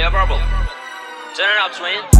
yeah, bubble. Turn it up, swing.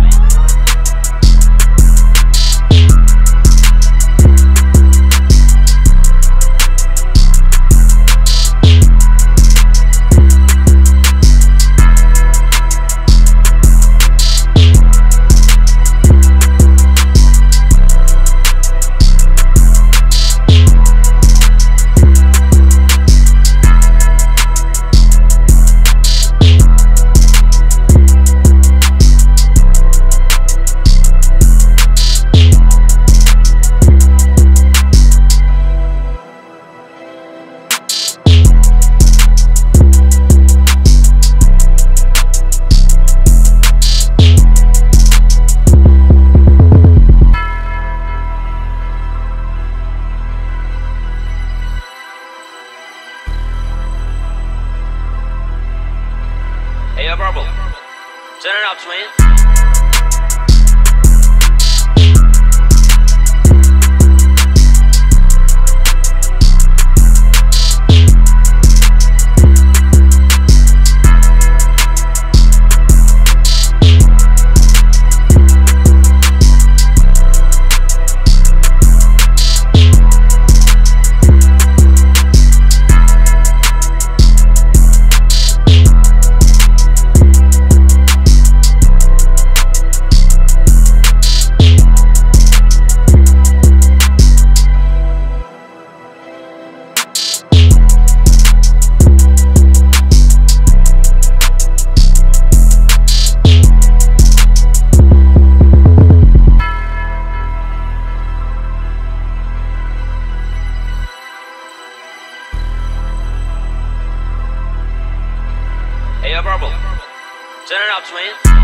Turn it up, twin. Yo, Turn it up, twin.